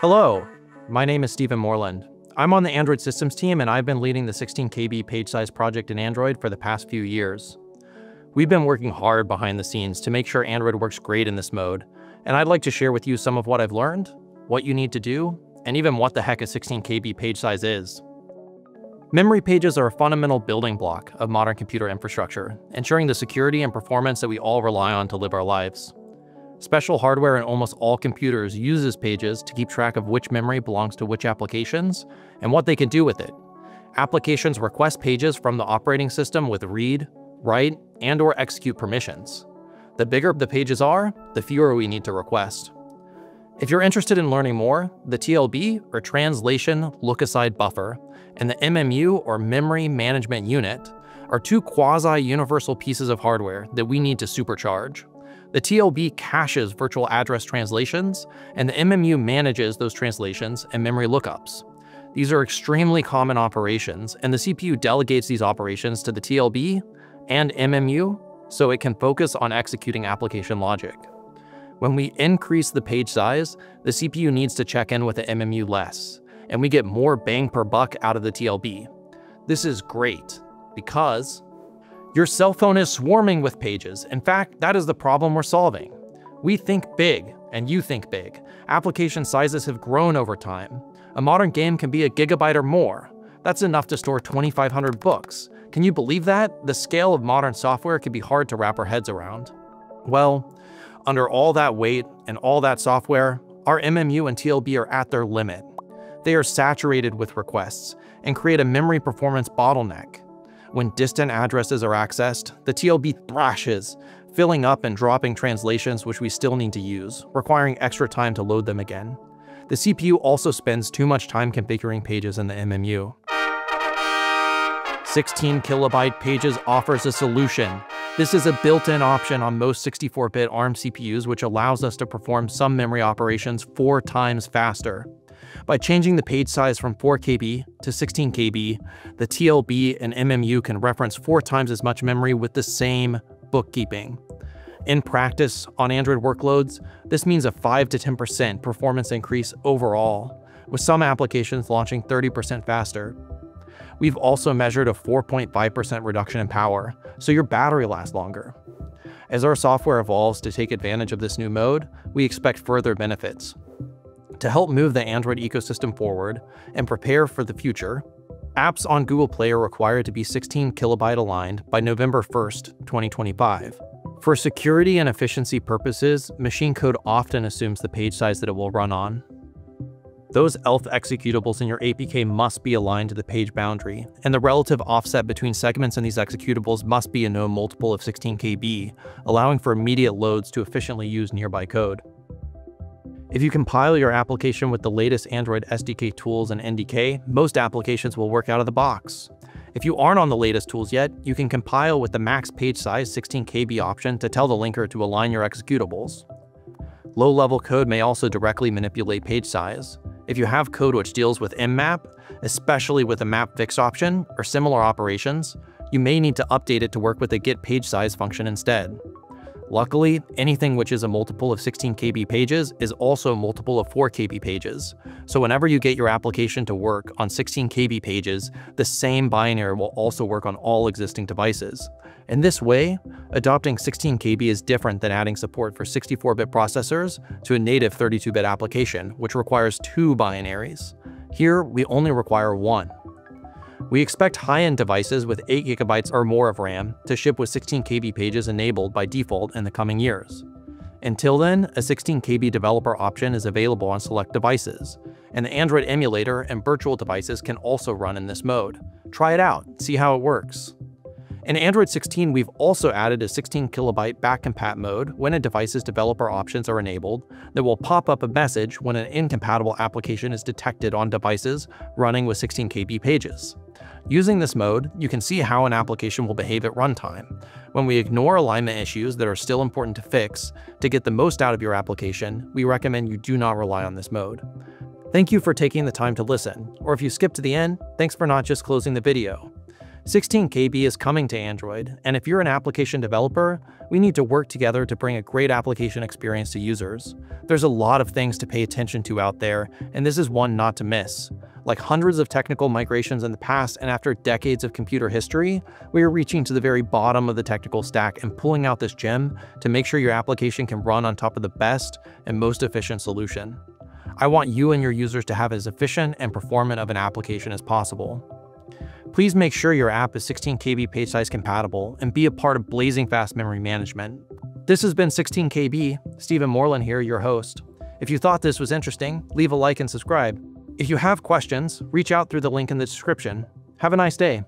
Hello, my name is Steven Moreland. I'm on the Android systems team and I've been leading the 16 KB page size project in Android for the past few years. We've been working hard behind the scenes to make sure Android works great in this mode, and I'd like to share with you some of what I've learned, what you need to do, and even what the heck a 16 KB page size is. Memory pages are a fundamental building block of modern computer infrastructure, ensuring the security and performance that we all rely on to live our lives. Special hardware in almost all computers uses pages to keep track of which memory belongs to which applications and what they can do with it. Applications request pages from the operating system with read, write, and or execute permissions. The bigger the pages are, the fewer we need to request. If you're interested in learning more, the TLB, or Translation Look-Aside Buffer, and the MMU, or Memory Management Unit, are two quasi-universal pieces of hardware that we need to supercharge. The TLB caches virtual address translations, and the MMU manages those translations and memory lookups. These are extremely common operations, and the CPU delegates these operations to the TLB and MMU so it can focus on executing application logic. When we increase the page size, the CPU needs to check in with the MMU less, and we get more bang per buck out of the TLB. This is great, because your cell phone is swarming with pages. In fact, that is the problem we're solving. We think big, and you think big. Application sizes have grown over time. A modern game can be a gigabyte or more. That's enough to store 2,500 books. Can you believe that? The scale of modern software can be hard to wrap our heads around. Well, under all that weight and all that software, our MMU and TLB are at their limit. They are saturated with requests and create a memory performance bottleneck. When distant addresses are accessed, the TLB thrashes, filling up and dropping translations which we still need to use, requiring extra time to load them again. The CPU also spends too much time configuring pages in the MMU. 16 kilobyte pages offers a solution. This is a built-in option on most 64-bit ARM CPUs which allows us to perform some memory operations four times faster. By changing the page size from 4 KB to 16 KB, the TLB and MMU can reference four times as much memory with the same bookkeeping. In practice, on Android workloads, this means a 5 to 10% performance increase overall, with some applications launching 30% faster. We've also measured a 4.5% reduction in power, so your battery lasts longer. As our software evolves to take advantage of this new mode, we expect further benefits. To help move the Android ecosystem forward and prepare for the future, apps on Google Play are required to be 16 kilobyte aligned by November 1st, 2025. For security and efficiency purposes, machine code often assumes the page size that it will run on, those ELF executables in your APK must be aligned to the page boundary, and the relative offset between segments in these executables must be a known multiple of 16 KB, allowing for immediate loads to efficiently use nearby code. If you compile your application with the latest Android SDK tools and NDK, most applications will work out of the box. If you aren't on the latest tools yet, you can compile with the max page size 16 KB option to tell the linker to align your executables. Low-level code may also directly manipulate page size. If you have code which deals with mmap, especially with a map fix option or similar operations, you may need to update it to work with the get page size function instead. Luckily, anything which is a multiple of 16 KB pages is also a multiple of 4 KB pages, so whenever you get your application to work on 16 KB pages, the same binary will also work on all existing devices. In this way, adopting 16 KB is different than adding support for 64-bit processors to a native 32-bit application, which requires two binaries. Here, we only require one. We expect high-end devices with 8GB or more of RAM to ship with 16 KB pages enabled by default in the coming years. Until then, a 16 KB developer option is available on select devices, and the Android emulator and virtual devices can also run in this mode. Try it out, see how it works. In Android 16, we've also added a 16 kilobyte back compat mode when a device's developer options are enabled that will pop up a message when an incompatible application is detected on devices running with 16 KB pages. Using this mode, you can see how an application will behave at runtime. When we ignore alignment issues that are still important to fix, to get the most out of your application, we recommend you do not rely on this mode. Thank you for taking the time to listen, or if you skipped to the end, thanks for not just closing the video. 16 KB is coming to Android, and if you're an application developer, we need to work together to bring a great application experience to users. There's a lot of things to pay attention to out there, and this is one not to miss. Like hundreds of technical migrations in the past and after decades of computer history, we are reaching to the very bottom of the technical stack and pulling out this gem to make sure your application can run on top of the best and most efficient solution. I want you and your users to have as efficient and performant of an application as possible. Please make sure your app is 16 KB page size compatible and be a part of blazing fast memory management. This has been 16 KB, Steven Moreland here, your host. If you thought this was interesting, leave a like and subscribe. If you have questions, reach out through the link in the description. Have a nice day.